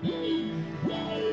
Yeah.